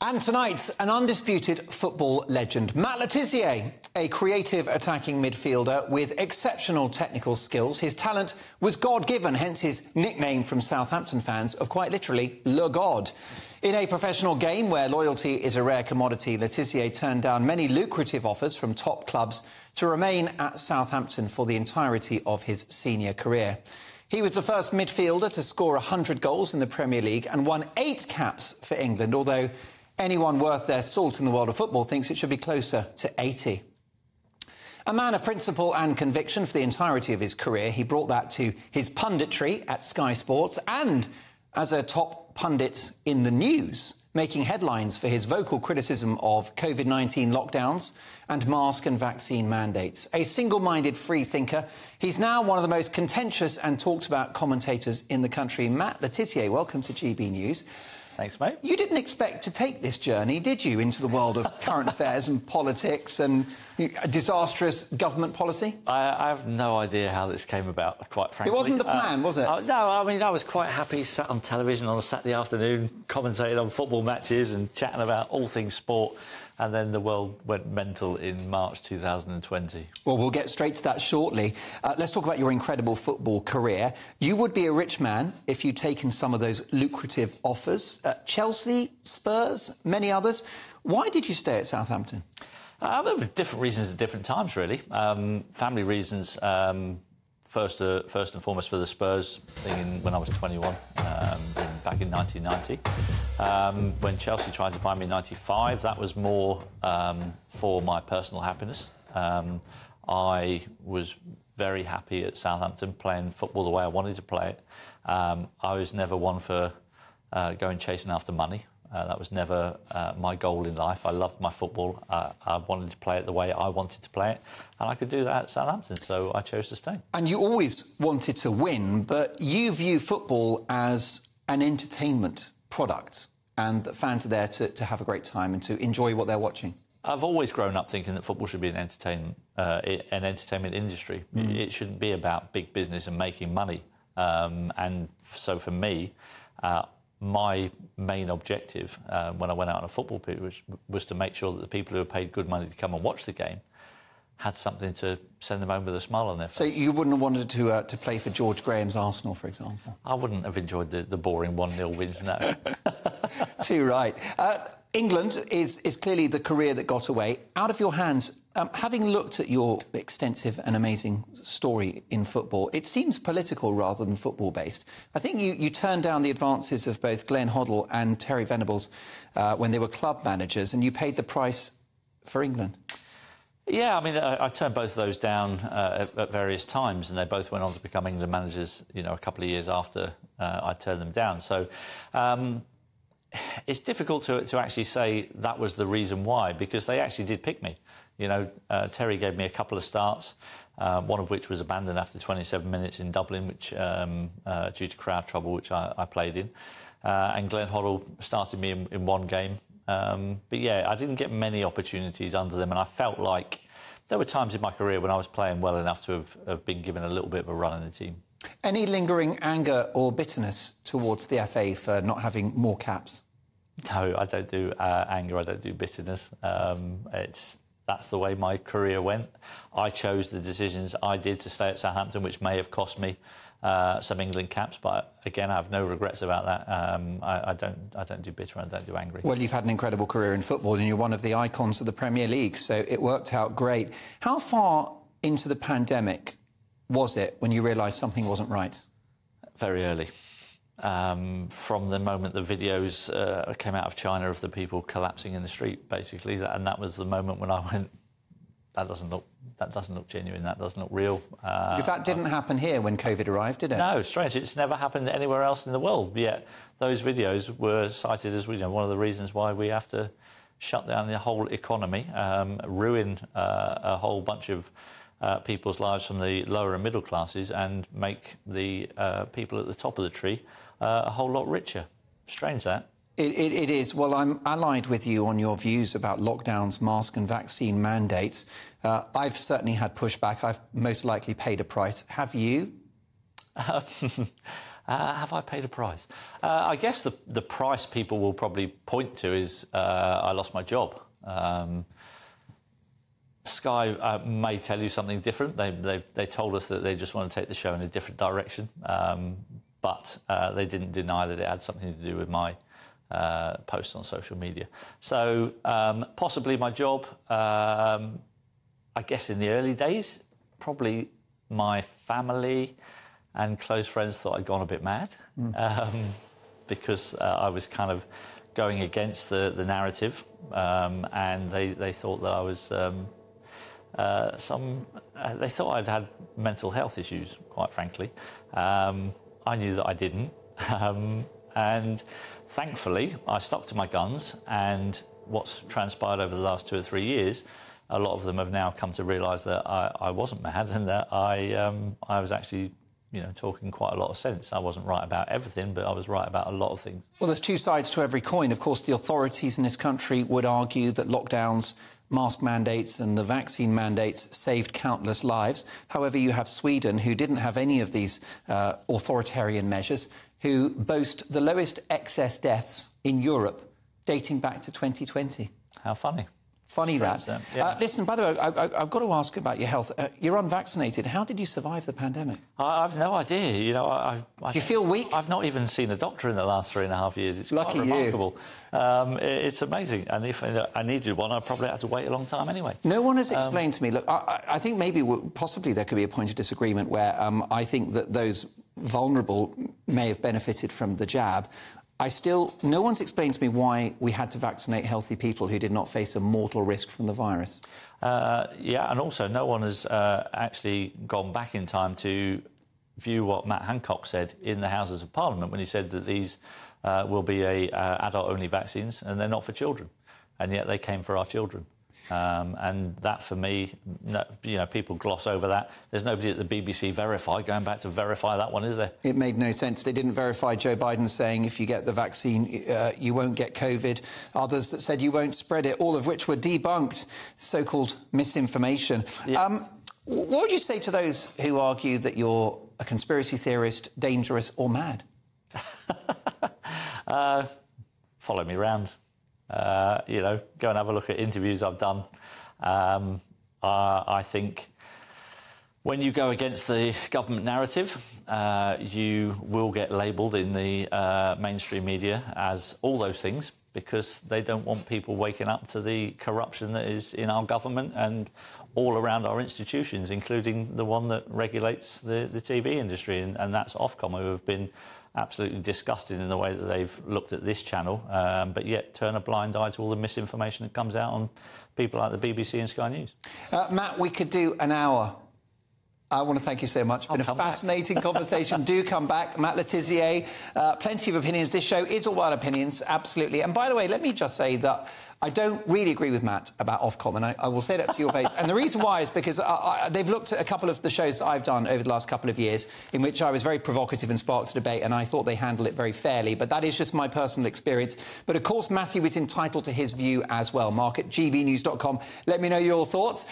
And tonight, an undisputed football legend, Matt Le Tissier, a creative attacking midfielder with exceptional technical skills. His talent was God given, hence his nickname from Southampton fans of quite literally Le God. In a professional game where loyalty is a rare commodity, Le Tissier turned down many lucrative offers from top clubs to remain at Southampton for the entirety of his senior career. He was the first midfielder to score 100 goals in the Premier League and won eight caps for England, although Anyone worth their salt in the world of football thinks it should be closer to 80. A man of principle and conviction for the entirety of his career, he brought that to his punditry at Sky Sports and as a top pundit in the news, making headlines for his vocal criticism of COVID 19 lockdowns and mask and vaccine mandates. A single minded free thinker, he's now one of the most contentious and talked about commentators in the country. Matt Le Tissier, welcome to GB News. Thanks, mate. You didn't expect to take this journey, did you, into the world of current affairs and politics and disastrous government policy? I, I, have no idea how this came about, quite frankly. It wasn't the plan, uh, was it? Uh, no, I mean, I was quite happy sat on television on a Saturday afternoon, commentating on football matches and chatting about all things sport and then the world went mental in March 2020. Well, we'll get straight to that shortly. Uh, let's talk about your incredible football career. You would be a rich man if you'd taken some of those lucrative offers. Uh, Chelsea, Spurs, many others. Why did you stay at Southampton? Uh, there were different reasons at different times, really. Um, family reasons. Um, first, uh, first and foremost for the Spurs thing when I was 21, um, back in 1990. Um, when Chelsea tried to buy me in 95, that was more um, for my personal happiness. Um, I was very happy at Southampton playing football the way I wanted to play it. Um, I was never one for uh, going chasing after money. Uh, that was never uh, my goal in life. I loved my football. Uh, I wanted to play it the way I wanted to play it, and I could do that at Southampton, so I chose to stay. And you always wanted to win, but you view football as an entertainment product, and that fans are there to, to have a great time and to enjoy what they're watching. I've always grown up thinking that football should be an entertainment, uh, an entertainment industry. Mm. It shouldn't be about big business and making money. Um, and so for me, uh, my main objective uh, when I went out on a football pitch was, was, to make sure that the people who were paid good money to come and watch the game had something to send them home with a smile on their face. So you wouldn't have wanted to uh, to play for George Graham's Arsenal, for example? I wouldn't have enjoyed the, the boring 1-0 wins, no. Too right. Uh, England is, is clearly the career that got away. Out of your hands, um, having looked at your extensive and amazing story in football, it seems political rather than football based. I think you, you turned down the advances of both Glenn Hoddle and Terry Venables uh, when they were club managers, and you paid the price for England. Yeah, I mean, I, I turned both of those down uh, at, at, various times, and they both went on to become England managers. You know, a couple of years after uh, I turned them down. So. Um, it's difficult to, to actually say that was the reason why because they actually did pick me. You know, uh, Terry gave me a couple of starts, uh, one of which was abandoned after 27 minutes in Dublin, which um, uh, due to crowd trouble, which I, I played in. Uh, and Glenn Hoddle started me in, in one game. Um, but yeah, I didn't get many opportunities under them, and I felt like there were times in my career when I was playing well enough to have, have been given a little bit of a run in the team. Any lingering anger or bitterness towards the FA for not having more caps? No, I don't do uh, anger. I don't do bitterness. Um, it's that's the way my career went. I chose the decisions I did to stay at Southampton, which may have cost me uh, some England caps. But again, I have no regrets about that. Um, I, I, don't, I don't do bitter. I don't do angry. Well, you've had an incredible career in football, and you're one of the icons of the Premier League, so it worked out great. How far into the pandemic was it when you realised something wasn't right? Very early um, from the moment the videos uh, came out of China of the people collapsing in the street, basically, and that was the moment when I went, that doesn't look that doesn't look genuine. That doesn't look real. Uh, because that didn't happen here when COVID arrived, did it? No, strange. It's never happened anywhere else in the world. Yet those videos were cited as you know, one of the reasons why we have to shut down the whole economy, um, ruin uh, a whole bunch of uh, people's lives from the lower and middle classes, and make the uh, people at the top of the tree uh, a whole lot richer. Strange that. It, it, it is. Well, I'm allied with you on your views about lockdowns, mask and vaccine mandates. Uh, I've certainly had pushback. I've most likely paid a price. Have you? Uh, have I paid a price? Uh, I guess the, the price people will probably point to is uh, I lost my job. Um, Sky uh, may tell you something different. They, they, they, told us that they just want to take the show in a different direction, um, but uh, they didn't deny that it had something to do with my uh, posts on social media. So um, possibly my job. Um, I guess in the early days, probably my family and close friends thought I'd gone a bit mad mm. because uh, I was kind of going against the, the narrative, um, and they, they thought that I was um, uh, some. Uh, they thought I'd had mental health issues, quite frankly. Um, I knew that I didn't, um, and thankfully, I stuck to my guns. And what's transpired over the last two or three years, a lot of them have now come to realise that I, I, wasn't mad and that I, um, I was actually you know, talking quite a lot of sense. I wasn't right about everything, but I was right about a lot of things. Well, there's two sides to every coin. Of course, the authorities in this country would argue that lockdowns, mask mandates, and the vaccine mandates saved countless lives. However, you have Sweden, who didn't have any of these uh, authoritarian measures, who boast the lowest excess deaths in Europe dating back to 2020. How funny. Funny that. Yeah. Uh, listen, by the way, I, have got to ask about your health. Uh, you're unvaccinated. How did you survive the pandemic? I, have no idea. You know, I, I, you feel weak? I've not even seen a doctor in the last three and a half years. It's Lucky quite remarkable. Um, it, it's amazing. And if I needed one, I'd probably had to wait a long time anyway. No one has explained um, to me. Look, I, I, think maybe possibly there could be a point of disagreement where um, I think that those vulnerable may have benefited from the jab. I still, no one's explained to me why we had to vaccinate healthy people who did not face a mortal risk from the virus. Uh, yeah, and also no one has uh, actually gone back in time to view what Matt Hancock said in the Houses of Parliament when he said that these uh, will be a, uh, adult-only vaccines and they're not for children, and yet they came for our children. Um, and that, for me, no, you know, people gloss over that. There's nobody at the BBC verify going back to verify that one, is there? It made no sense. They didn't verify Joe Biden saying if you get the vaccine, uh, you won't get COVID. Others that said you won't spread it, all of which were debunked, so-called misinformation. Yeah. Um, what would you say to those who argue that you're a conspiracy theorist, dangerous, or mad? uh, follow me around. Uh, you know, go and have a look at interviews I've done. Um, uh, I think when you go against the government narrative, uh, you will get labelled in the uh, mainstream media as all those things because they don't want people waking up to the corruption that is in our government and all around our institutions, including the one that regulates the, the TV industry, and, and that's Ofcom, who have been absolutely disgusted in the way that they've looked at this channel, um, but yet turn a blind eye to all the misinformation that comes out on people like the BBC and Sky News. Uh, Matt, we could do an hour I want to thank you so much. It's been a fascinating back. conversation. Do come back. Matt Le Tissier, uh, plenty of opinions. This show is all about opinions, absolutely. And by the way, let me just say that I don't really agree with Matt about Ofcom, and I, I will say that to your face. and the reason why is because I, I, they've looked at a couple of the shows that I've done over the last couple of years in which I was very provocative and sparked a debate, and I thought they handled it very fairly. But that is just my personal experience. But of course, Matthew is entitled to his view as well. Mark at gbnews.com. Let me know your thoughts.